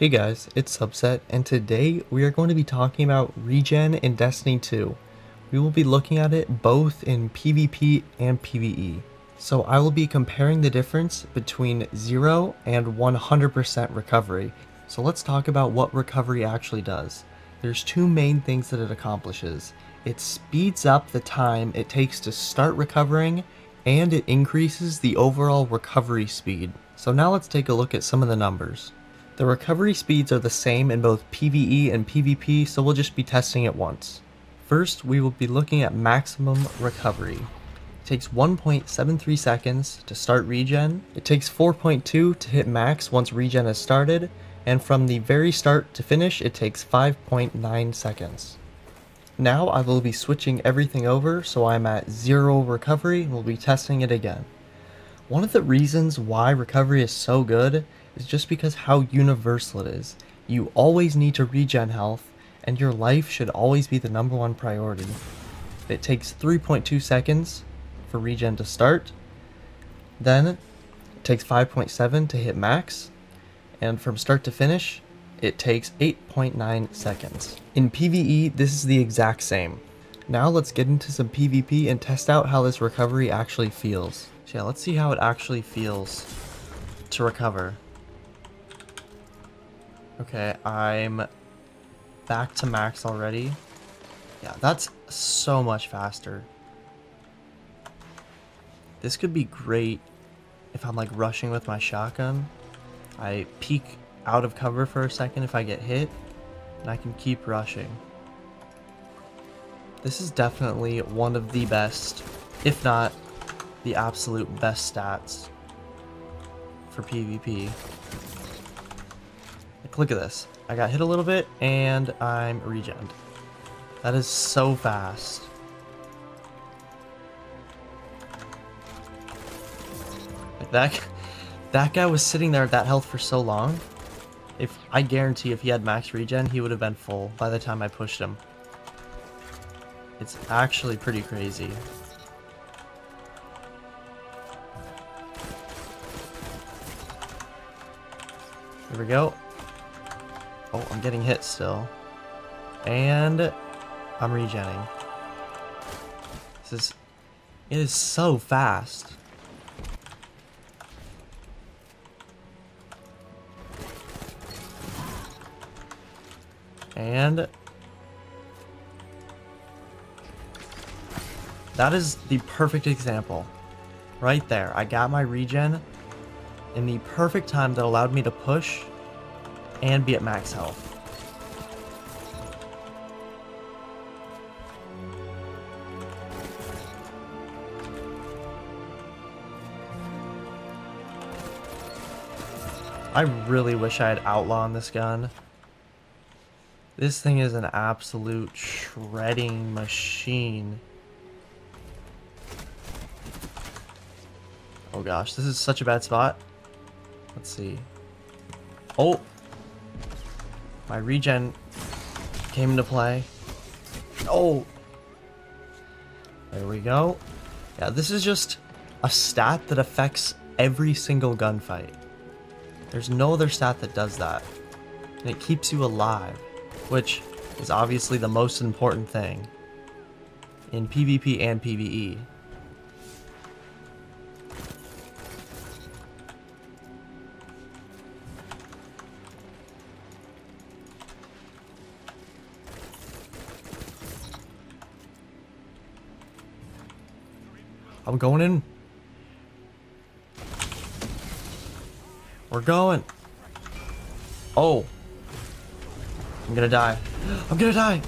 Hey guys, it's Subset, and today we are going to be talking about regen in Destiny 2. We will be looking at it both in PvP and PvE. So I will be comparing the difference between 0 and 100% recovery. So let's talk about what recovery actually does. There's two main things that it accomplishes. It speeds up the time it takes to start recovering, and it increases the overall recovery speed. So now let's take a look at some of the numbers. The recovery speeds are the same in both PvE and PvP, so we'll just be testing it once. First, we will be looking at maximum recovery. It takes 1.73 seconds to start regen, it takes 4.2 to hit max once regen has started, and from the very start to finish it takes 5.9 seconds. Now I will be switching everything over so I'm at zero recovery and we'll be testing it again. One of the reasons why recovery is so good is just because how universal it is. You always need to regen health, and your life should always be the number one priority. It takes 3.2 seconds for regen to start, then it takes 5.7 to hit max, and from start to finish, it takes 8.9 seconds. In PvE, this is the exact same. Now let's get into some PvP and test out how this recovery actually feels. So yeah, let's see how it actually feels to recover. Okay, I'm back to max already. Yeah, that's so much faster. This could be great if I'm like rushing with my shotgun. I peek out of cover for a second if I get hit, and I can keep rushing. This is definitely one of the best, if not the absolute best stats for PvP. Look at this. I got hit a little bit, and I'm regened. That is so fast. Like that, that guy was sitting there at that health for so long. If I guarantee if he had max regen, he would have been full by the time I pushed him. It's actually pretty crazy. Here we go. Oh, I'm getting hit still. And I'm regenning. This is... It is so fast. And... That is the perfect example. Right there. I got my regen in the perfect time that allowed me to push and be at max health. I really wish I had Outlaw on this gun. This thing is an absolute shredding machine. Oh gosh, this is such a bad spot. Let's see. Oh! My regen came into play. Oh! There we go. Yeah, this is just a stat that affects every single gunfight. There's no other stat that does that. And it keeps you alive, which is obviously the most important thing in PvP and PvE. I'm going in. We're going. Oh. I'm gonna die. I'm gonna die.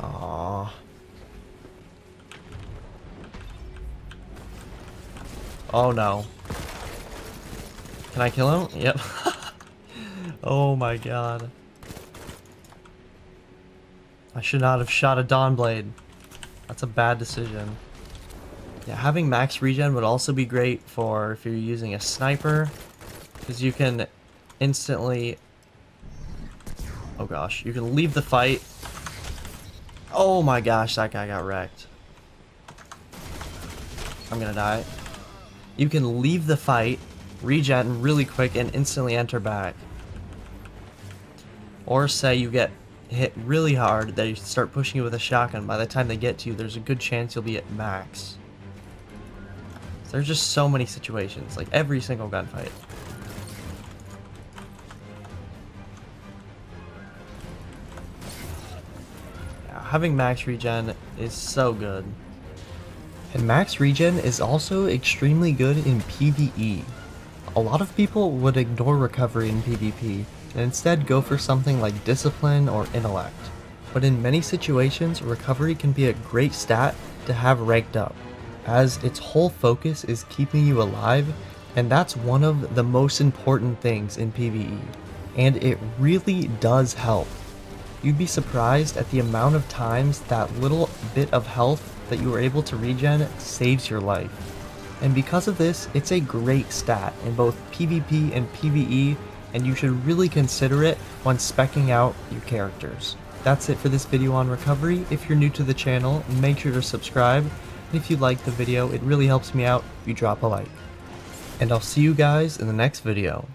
Aww. Oh no. Can I kill him? Yep. oh my god. I should not have shot a Dawnblade. That's a bad decision. Yeah, having max regen would also be great for if you're using a sniper, because you can instantly... Oh gosh, you can leave the fight. Oh my gosh, that guy got wrecked. I'm gonna die. You can leave the fight, regen really quick, and instantly enter back. Or say you get hit really hard, they start pushing you with a shotgun. By the time they get to you, there's a good chance you'll be at max. There's just so many situations, like every single gunfight. having max regen is so good. And max regen is also extremely good in PvE. A lot of people would ignore recovery in PvP, and instead go for something like discipline or intellect. But in many situations, recovery can be a great stat to have ranked up, as its whole focus is keeping you alive, and that's one of the most important things in PvE. And it really does help. You'd be surprised at the amount of times that little bit of health that you are able to regen saves your life. And because of this, it's a great stat in both PvP and PvE, and you should really consider it when specking out your characters. That's it for this video on recovery. If you're new to the channel, make sure to subscribe. And if you liked the video, it really helps me out if you drop a like. And I'll see you guys in the next video.